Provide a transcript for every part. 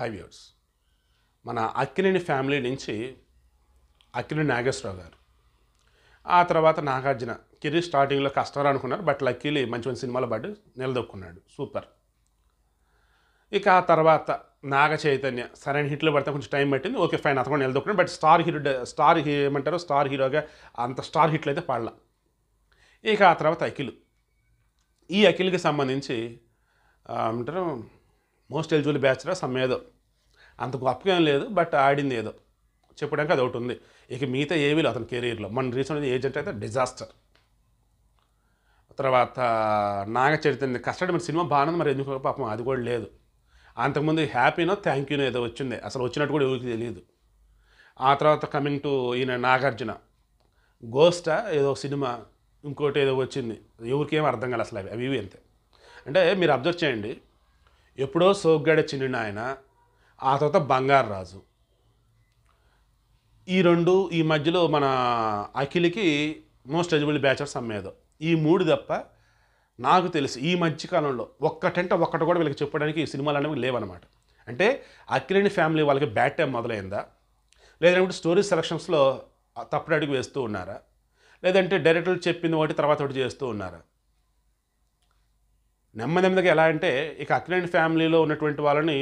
High viewers మన Akkineni family నుంచి అక్కినేని నాగేశ్వరరావు గారు. ఆ తర్వాత నాగార్జున కెరీర్ స్టార్టింగ్లో కష్టం అనుకున్నారు బట్ లక్కీలీ మంచి మంచి సినిమాలో పాటు నిలదొక్కున్నాడు. సూపర్ ఇక ఆ తర్వాత నాగ చైతన్య సరైన హిట్లు పడితే కొంచెం టైం పట్టింది. ఓకే ఫైన్ అతను నిలదొక్కున్నాడు but star hero star he ఏమంటారో? స్టార్ హీరోగా అంత స్టార్ హిట్లు అయితే పాడలా. ఇక ఆ తర్వాత అఖిల్. ఈ అఖిల్కి సంబంధించి అంటారు ఏమంటారు? మోస్ట్ ఎలిజిబుల్ బ్యాచ్లర్ సమ్ ఏదో అంత గొప్పగా ఏం లేదు బట్ ఆడింది ఏదో. చెప్పడానికి అది ఒకటి ఉంది. ఇక మిగతా ఏమీ లేదు అతని కెరీర్లో మన రీసెంట్ ఏజెంట్ అయితే డిజాస్టర్ తర్వాత నాగ చైతన్య మరి సినిమా బాగుంది మరి ఎందుకు పాపం అది కూడా లేదు. అంతకుముందు హ్యాపీనో థ్యాంక్ యూనో ఏదో వచ్చింది. అసలు వచ్చినట్టు కూడా ఎవరికి తెలియదు. ఆ తర్వాత కమింగ్ టు ఈయన నాగార్జున. గోస్టా ఏదో సినిమా ఇంకోటి ఏదో వచ్చింది. ఎవరికి ఏం అర్థం కాదు అసలు అవి అవి ఇవి అంతే. అంటే మీరు అబ్జర్వ్ చేయండి. ఎప్పుడో సోగ్గాడ చిన్న నాయన ఆ తర్వాత బంగారు రాజు. ఈ రెండు ఈ మధ్యలో మన అఖిల్కి మోస్ట్ ఎలిజిబుల్ బ్యాచర్స్ అమ్మేదో. ఈ మూడు తప్ప నాకు తెలుసు ఈ మధ్యకాలంలో ఒక్కటంటే ఒక్కటి కూడా వీళ్ళకి చెప్పడానికి ఈ సినిమాలు అనేవి లేవన్నమాట. అంటే అఖిలేని ఫ్యామిలీ వాళ్ళకి బ్యాట్ టైం మొదలైందా? లేదంటే స్టోరీ సెలక్షన్స్లో తప్పుడు అడుగు వేస్తూ ఉన్నారా? లేదంటే డైరెక్టర్లు చెప్పింది ఒకటి తర్వాత ఒకటి చేస్తూ ఉన్నారా? నెమ్మది నెమ్మదిగా ఎలా అంటే ఇక అక్కినేని ఫ్యామిలీలో ఉన్నటువంటి వాళ్ళని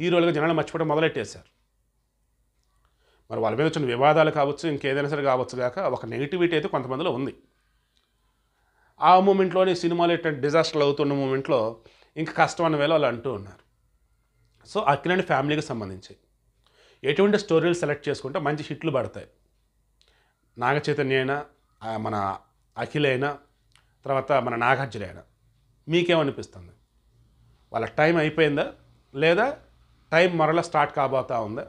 హీరోలుగా జనాలు మర్చిపోవడం మొదలెట్టేశారు. మరి వాళ్ళ మీద వచ్చిన వివాదాలు కావచ్చు ఇంకేదైనా సరే కావచ్చు కాక ఒక నెగిటివిటీ అయితే కొంతమందిలో ఉంది. ఆ మూమెంట్లోనే సినిమాలు ఎటువంటి డిజాస్టర్లు అవుతున్న మూమెంట్లో ఇంకా కష్టం అన్న వేళ వాళ్ళు అంటూ ఉన్నారు. సో అక్కినేని ఫ్యామిలీకి సంబంధించి ఎటువంటి స్టోరీలు సెలెక్ట్ చేసుకుంటే మంచి హిట్లు పడతాయి. నాగ చైతన్య అయినా మన అఖిలైనా తర్వాత మన నాగార్జున అయినా మీకేమనిపిస్తుంది? వాళ్ళ టైం అయిపోయిందా? లేదా టైం మరలా స్టార్ట్ కాబోతా ఉందా?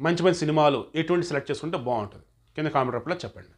మంచి మంచి సినిమాలు ఎటువంటి సెలెక్ట్ చేసుకుంటే బాగుంటుంది. కింద కామెంట్ రూపంలో చెప్పండి.